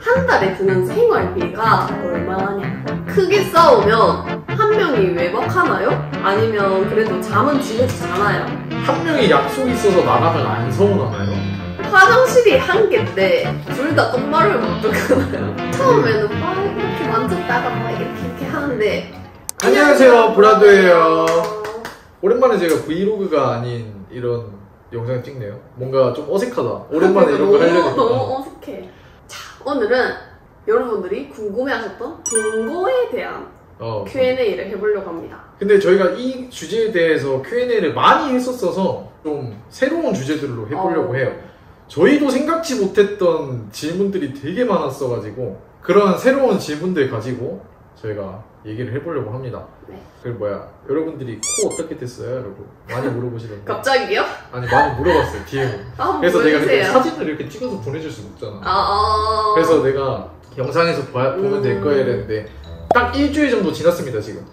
한 달에 드는 생활비가 얼마냐? 크게 싸우면 한 명이 외박하나요? 아니면 그래도 잠은 집에서 자나요? 한 명이 약속이 있어서 나가면 안 서운하나요? 화장실이 한 개인데 둘 다 똑바로 못 듣나요? 처음에는 막 이렇게 만졌다가 막 이렇게 이렇게 하는데 안녕하세요 브라드예요 오랜만에 제가 브이로그가 아닌 이런 영상 찍네요 뭔가 좀 어색하다 오랜만에 이런 거 하려니까 너무 어색해. 자, 오늘은 여러분들이 궁금해하셨던 동거에 대한 어. Q&A를 해보려고 합니다. 근데 저희가 이 주제에 대해서 Q&A를 많이 했었어서 좀 새로운 주제들로 해보려고 어. 해요 저희도 생각지 못했던 질문들이 되게 많았어가지고 그런 새로운 질문들 가지고 저희가 얘기를 해보려고 합니다 네. 그 뭐야 여러분들이 코 어떻게 됐어요? 라고 많이 물어보시던데 갑자기요? 아니 많이 물어봤어요 DM으로 아, 그래서 내가. 사진을 이렇게 찍어서 보내줄 수 없잖아. 아, 아. 그래서 내가 영상에서 봐, 보면 될 음. 거야 이랬는데 딱 일주일 정도 지났습니다 지금.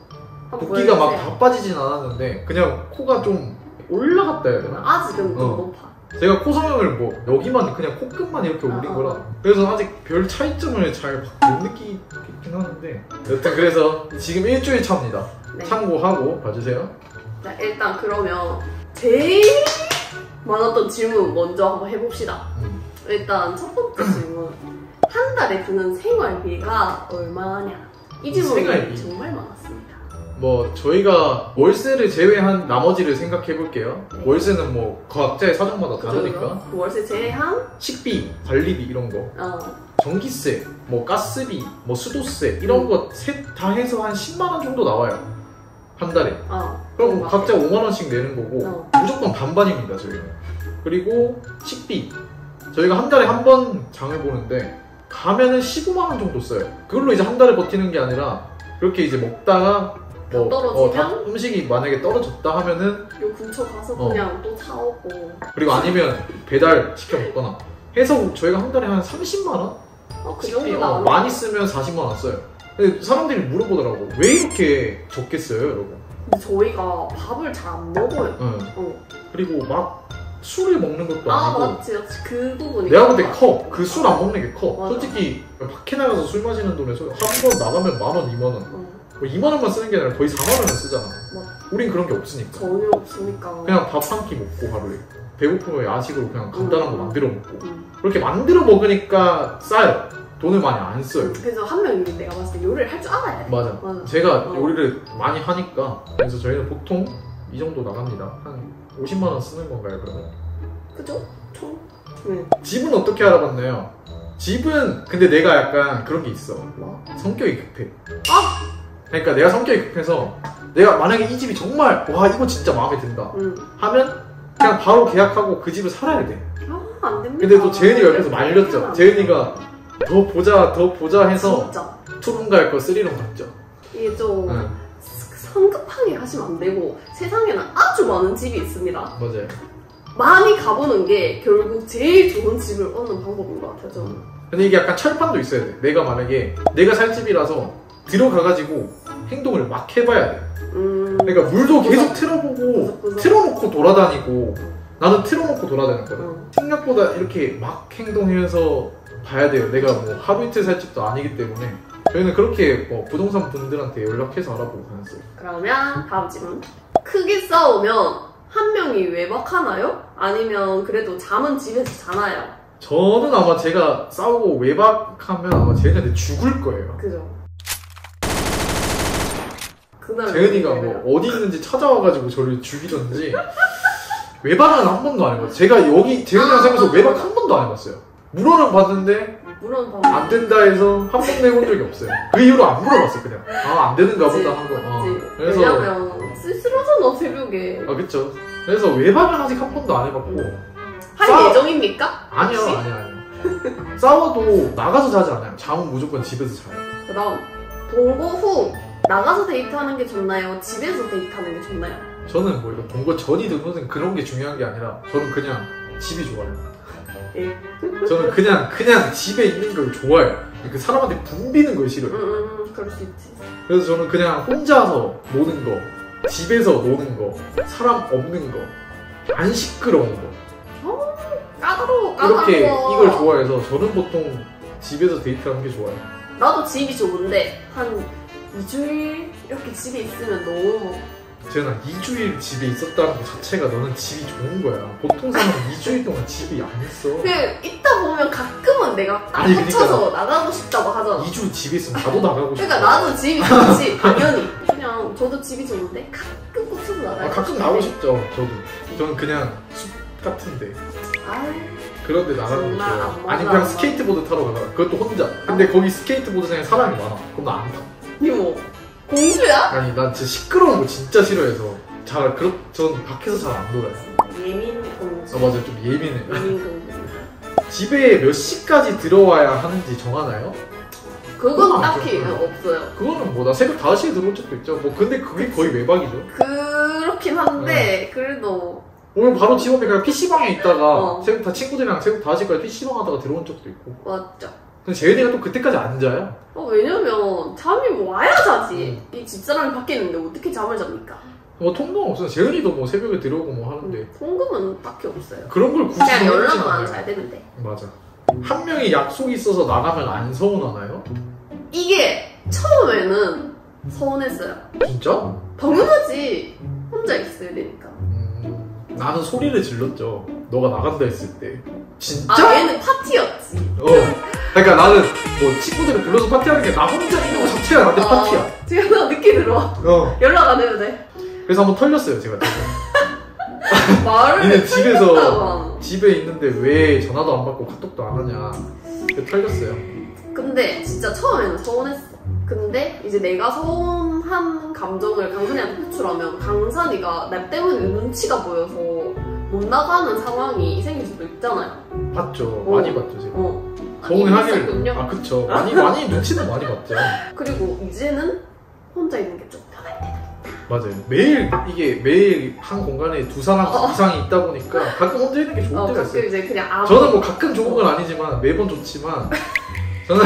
붓기가 막. 다 빠지진 않았는데 그냥 코가 좀 올라갔다 해야 되나? 아직은 좀 어. 높아. 제가 코 성형을 뭐 여기만 그냥 코끝만 이렇게 올린 아. 거라 그래서 아직 별 차이점을 잘 못 느끼긴 하는데 여튼 그래서 지금 일주일 차입니다. 네. 참고하고 봐주세요. 자, 일단 그러면 제일 많았던 질문 먼저 한번 해봅시다. 음. 일단 첫 번째 질문. 한 달에 드는 생활비가 얼마냐? 이 질문이 생활비. 정말 많았습니다. 뭐 저희가 월세를 제외한 나머지를 생각해 볼게요. 네. 월세는 뭐 각자의 사정마다 다르니까. 그 월세 제한, 식비, 관리비 이런 거, 어, 전기세, 뭐 가스비, 뭐 수도세 이런 거셋 다 해서 한 10만 원 정도 나와요. 한 달에. 어. 그럼 어, 각자 5만 원씩 내는 거고 어. 무조건 반반입니다, 저희는. 그리고 식비. 저희가 한 달에 한 번 장을 보는데 가면은 15만 원 정도 써요. 그걸로 이제 한 달을 버티는 게 아니라 그렇게 이제 먹다가 뭐 떨어지면? 어, 다 음식이 만약에 떨어졌다 하면은 요 근처 가서 어. 그냥 또 사오고. 그리고 아니면 배달 시켜 먹거나 해서 저희가 한 달에 한 30만 원? 어, 그 정도 어, 많이 쓰면 40만 원 써요. 근데 사람들이 물어보더라고. 왜 이렇게 적게 써요, 여러분? 근데 저희가 밥을 잘 안 먹어요. 응. 어. 그리고 막 술을 먹는 것도 아, 아니고 맞지, 맞지. 그 부분이. 내가 볼때 커. 그 술 안 먹는 게 커. 맞아. 솔직히 밖에 나가서 술 마시는 돈에서 한 번 나가면 만 원, 2만 원. 어, 뭐 2만 원만 쓰는 게 아니라 거의 4만 원을 쓰잖아. 맞아. 우린 그런 게 없으니까. 전혀 없으니까. 그냥 밥 한 끼 먹고 하루에. 배고프면 야식으로 그냥 간단한 거 음. 만들어 먹고. 음. 그렇게 만들어 먹으니까 싸요. 돈을 많이 안 써요. 그래서 한 명이 내가 봤을 때 요리를 할 줄 알아야 돼. 맞아. 맞아. 제가 어. 요리를 많이 하니까 그래서 저희는 보통 이 정도 나갑니다. 한 50만 원 쓰는 건가요, 그러면? 그죠? 총? 네. 집은 어떻게 알아봤나요? 집은 근데 내가 약간 그런 게 있어. 뭐? 성격이 급해. 아! 그러니까 내가 성격이 급해서 내가 만약에 이 집이 정말 와 이거 진짜 마음에 든다 응. 하면 그냥 바로 계약하고 그 집을 살아야 돼. 아, 안 됩니다. 근데 또 재은이가 옆에서 말렸죠. 재은이가 더 보자 더 보자 해서 진짜. 투룸 갈거 쓰리룸 갔죠. 이게 좀 응, 성급하게 하시면 안 되고 세상에는 아주 많은 집이 있습니다. 맞아요. 많이 가보는 게 결국 제일 좋은 집을 얻는 방법인 것 같아요. 저는. 근데 이게 약간 철판도 있어야 돼. 내가 만약에 내가 살 집이라서 들어가가지고 행동을 막 해봐야 돼. 음. 그러니까 물도 계속 구석, 틀어보고 구석. 틀어놓고 돌아다니고 나는 틀어놓고 돌아다녔거든. 응. 생각보다 이렇게 막 행동해서 봐야 돼요. 내가 뭐 하루 이틀 살 집도 아니기 때문에 저희는 그렇게 뭐 부동산 분들한테 연락해서 알아보고 다녔어요. 그러면 다음 질문. 크게 싸우면 한 명이 외박하나요? 아니면 그래도 잠은 집에서 자나요? 저는 아마 제가 싸우고 외박하면 아마 재은이한테 죽을 거예요. 그죠? 그날 재은이가 뭐 어디 있는지 찾아와가지고 저를 죽이던지 외박은 한 번도 안 해봤어요. 제가 여기 재은이랑 아, 살면서 외박. 한 번도 안 해봤어요. 물어는 봤는데 밥안 된다 해서 한 번 내본 적이 없어요. 그 이후로 안 물어봤어요. 그냥 아 안 되는가 보다 한 거. 어. 그래서 왜냐면 쓸쓸하잖아 새벽에 아 그쵸. 그래서 외박은 아직 한 번도 안 해봤고 할 싸- 예정입니까? 아니요 혹시? 아니요 아니요. 싸워도 나가서 자지 않아요. 잠은 무조건 집에서 자요. 그다음 동거 후 나가서 데이트하는 게 좋나요? 집에서 데이트하는 게 좋나요? 저는 뭐 이거 동거 전이든 후든 그런 게 중요한 게 아니라 저는 그냥 집이 좋아요. 예. 저는 그냥 그냥 집에 있는 걸 좋아해요. 그 사람한테 붐비는 걸 싫어요. 음, 음, 음, 그럴 수 있지. 그래서 저는 그냥 혼자서 노는 거, 집에서 노는 거, 사람 없는 거, 안 시끄러운 거 까다로워, 까다로워. 이렇게 이걸 좋아해서 저는 보통 집에서 데이트하는 게 좋아요. 나도 집이 좋은데 한 2주일 이렇게 집에 있으면 너무 제가 2주일 집에 있었다는 것 자체가 너는 집이 좋은 거야. 보통 사람은 2주일 동안 집에 안 있어. 그냥 있다 보면 가끔은 내가 딱 아니, 그러니까. 꽂혀서 나가고 싶다고 하잖아 2주 집에 있으면 나도 나가고 싶어. 그러니까 나도 집이 좋지 당연히 그냥 저도 집이 좋은데 가끔 꽂혀서 나가고 아, 가끔 나오고 싶죠. 저도. 저는 그냥 숲 같은데. 아유 그런데. 안 맞아, 아니 그냥 안 스케이트보드 타러 가라. 그것도 혼자. 근데 거기 스케이트보드장에 사람이 많아. 그럼 나 안 타. 니 뭐 공주야? 아니 난 진짜 시끄러운 거 진짜 싫어해서 잘 그렇 전 밖에서 잘 안 놀아요. 예민 공주 아 맞아 좀 예민해. 예민 공주 집에 몇 시까지 들어와야 하는지 정하나요? 그건 딱히 아니죠. 없어요 그거는 뭐 나 새벽 5시에 들어온 적도 있죠. 뭐 근데 그게 거의 외박이죠. 그렇긴 한데 네. 그래도 오늘 바로 집 앞에 그냥 PC방에 있다가 어. 새벽 다 친구들이랑 새벽 5시까지 PC방 하다가 들어온 적도 있고. 맞죠 근데 재은이가 또 그때까지 안 자요. 어, 왜냐면 잠이 뭐 와야 자지 음. 이 집사람이 밖에 있는데 어떻게 잠을 잡니까 뭐 통금 없어요. 재은이도 뭐 새벽에 들어오고 뭐 하는데 통금은 딱히 없어요 그런 걸 굳이 그냥 연락만 않아요. 잘 되는데 맞아. 한 명이 약속이 있어서 나가면 안 서운하나요? 이게 처음에는 서운했어요 진짜? 당연하지 혼자 있어야 되니까 음, 나는 소리를 질렀죠. 너가 나간다 했을 때. 진짜? 아 얘는 파티였지 어. 그러니까 나는 뭐 친구들을 불러서 파티하는 게 나 혼자 있는 거 자체가 나한테 어. 파티야. 지금 나 늦게 들어와 어. 연락 안 해도 돼 그래서 한번 털렸어요, 제가. 말을 니네 집에서. 집에 있는데 왜 전화도 안 받고 카톡도 안 하냐. 털렸어요. 근데 진짜 처음에는 서운했어 근데 이제 내가 서운한 감정을 강산이한테 표출하면 강산이가 나 때문에 눈치가 보여서 못 나가는 상황이 생길 수도 있잖아요 봤죠. 어. 많이 봤죠, 제가. 어. 서운해 하길. 있었군요. 아, 그쵸. 많이, 많이 눈치는 많이 봤죠. 그리고 이제는 혼자 있는 게 좀 편할 때. 맞아요. 매일, 이게 매일 한 공간에 두 사람 어. 이상이 있다 보니까 가끔 혼자 있는 게 좋을 어, 때가 있어요. 이제 그냥 아무. 저는 뭐 가끔 좋은 건 아니지만 매번 좋지만 저는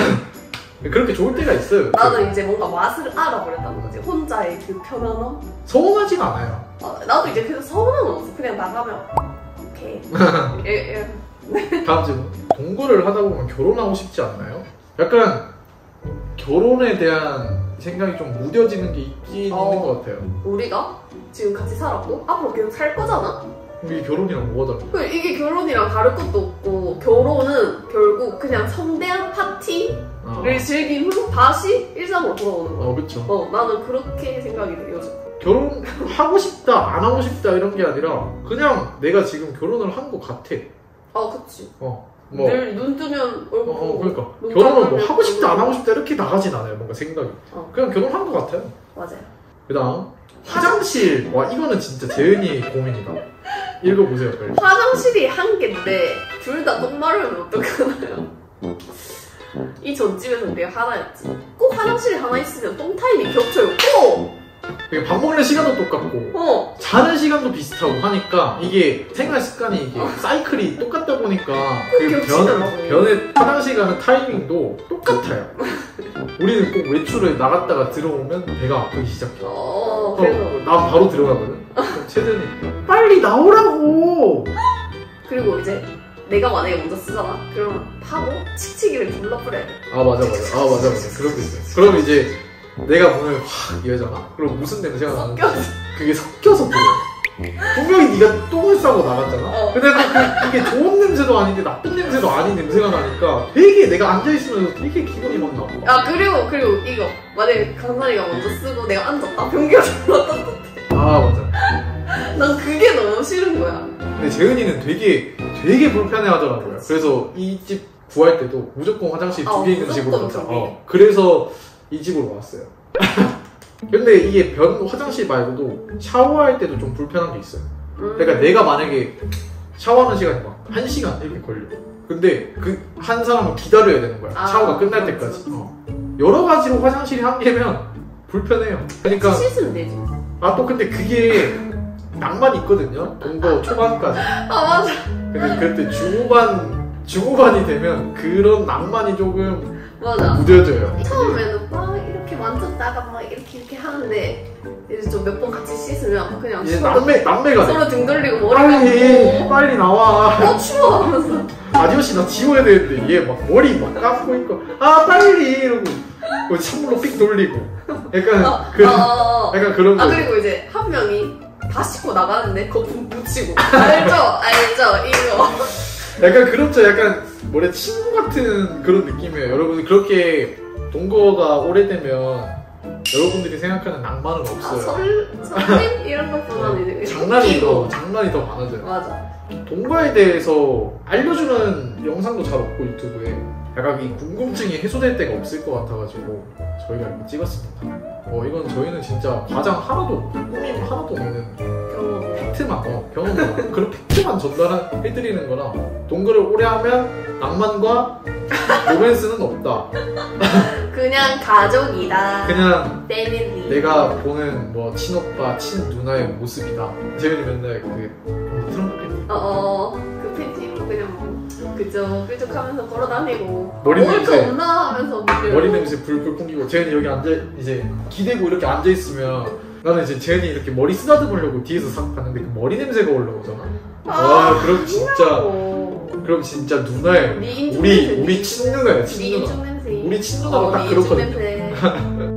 그렇게 좋을 때가 있어요. 나는 이제 뭔가 맛을 알아버렸다는 거지. 혼자의 그 편안함. 서운하진 않아요. 어, 나도 이제 그래서 서운함은 없어. 그냥 나가면 오케이. 예, 예. 다음 질문. 동거를 하다 보면 결혼하고 싶지 않나요? 약간 결혼에 대한 생각이 좀 무뎌지는 게 있긴 어. 있는 것 같아요. 우리가 지금 같이 살았고 앞으로 계속 살 거잖아. 이게 결혼이랑 뭐가 달라? 그 이게 결혼이랑 다를 것도 없고 결혼은 결국 그냥 성대한 파티를 어, 즐긴 후 다시 일상으로 돌아오는 거야. 어 그쵸. 어, 나는 그렇게 생각이 돼 요즘. 결혼하고 싶다, 안 하고 싶다 이런 게 아니라 그냥 내가 지금 결혼을 한 것 같아. 아, 그치. 어, 뭐. 늘 눈 뜨면 얼굴 어, 어, 보고. 그러니까 눈 결혼을 뭐 감으면 하고 싶다 안 하고 싶다 이렇게 나가진 않아요 뭔가 생각이 어. 그냥 결혼한 것 같아요 맞아요. 그 다음 화장실 와 이거는 진짜 재은이 고민이다 읽어보세요 빨리 화장실이 한 개인데 둘 다 똥 마르면 어떡하나요? 이 전집에서 우리가 하나였지. 꼭 화장실이 하나 있으면 똥 타임이 겹쳐요. 꼭! 밥 먹는 시간도 똑같고 어! 자는 시간도 비슷하고 하니까 이게 생활 습관이 이게 사이클이 똑같다 보니까 그 변. 변에 화장실 가는 타이밍도 똑같아요 우리는 꼭 외출을 나갔다가 들어오면 배가 아프기 시작해 어, 어, 그래서. 난 바로 들어가거든 채든이 빨리 나오라고 그리고 이제 내가 만약에 먼저 쓰잖아? 그러면 파고 칙칙이를 둘러 뿌려야 돼. 아 맞아 맞아 아 맞아 맞아 그런 게 있어요 그럼 이제 내가 문을 확 여잖아 그럼 무슨 냄새가 나는지 섞여서. 그게 섞여서 보여 분명히 네가 똥을 싸고 나갔잖아 어. 근데 또 그, 이게 좋은 냄새도 아닌데 나쁜 냄새도 아닌 냄새가 나니까 되게 내가 앉아있으면서 되게 기분이 막 나빠 아, 그리고, 그리고 이거. 만약에 강산이가 먼저 쓰고 내가 앉았다. 변기가 들어왔다. 아 맞아 난 그게 너무 싫은 거야. 근데 재은이는 되게 되게 불편해 하더라고요 그래서 이 집 구할 때도 무조건 화장실 두 어, 개 있는 집으로 갔다. 어, 그래서 이 집으로 왔어요 근데 이게 변 화장실 말고도 샤워할 때도 좀 불편한 게 있어요 음. 그러니까 내가 만약에 샤워하는 시간이 막한 시간 이렇게 걸려. 근데 그 한 사람은 기다려야 되는 거야. 아, 샤워가 끝날 그렇지. 때까지. 어. 여러 가지로 화장실이 한 개면 불편해요. 그러니까 씻으면 되지. 아 또 근데 그게 낭만이 있거든요. 동거 초반까지. 아, 맞아. 근데 그때 중후반 중후반이 되면 그런 낭만이 조금 맞아. 무뎌져요. 처음에는 막 이렇게 만졌다가 막 이렇게 이렇게 하는데 이제 좀 몇 번 같이 씻으면 그냥 이제 서로, 남매 남매가 돼. 서로 등 돌리고 머리 빨리 감고 빨리 나와. 어 추워 하면서 아디오씨 나 지워야 되는데 얘 막 머리 막 감고 있고 아 빨리 이러고 그 찬물로 삑 돌리고 약간 어, 그 어, 어, 어. 약간 그런 아 거. 그리고 이제 한 명이 다 씻고 나가는데 거품 묻히고 알죠 알죠 이거 약간 그렇죠. 약간 뭐래 친구 같은 그런 느낌이에요. 여러분 그렇게 동거가 오래되면 여러분들이 생각하는 낭만은 아, 없어요. 설 설렘 이런 것보다는 그냥 장난이 더. 장난이 더 많아져요. 맞아 동거에 대해서 알려주는 영상도 잘 없고 유튜브에 약간 이 궁금증이 해소될 때가 없을 것 같아가지고 저희가 이렇게 찍었습니다. 어 이건 저희는 진짜 과장 하나도 꾸밈 하나도 없는 경험 팩트만 어, 경험만 그런 팩트만 전달해 드리는 거라 동거를 오래 하면 낭만과 로맨스는 없다. 그냥 가족이다 그냥 패밀리 내가 보는 뭐 친오빠, 친누나의 모습이다. 재현이 맨날 그 트럼프 팬티 어어 뭐 그저 뾰족하면서 걸어다니고 머리 먹을 거 냄새. 없나 하면서. 머리 냄새 불불 풍기고 재현이 여기 앉아 이제 기대고 이렇게 앉아 있으면 나는 이제 재현이 이렇게 머리 쓰다듬으려고 뒤에서 싹 봤는데 그 머리 냄새가 올라오잖아. 아, 와 그럼 진짜. 그럼 진짜 인중 우리 우리 네 친누나야 네 친누나. 우리 친누나가 어, 딱 그렇거든요.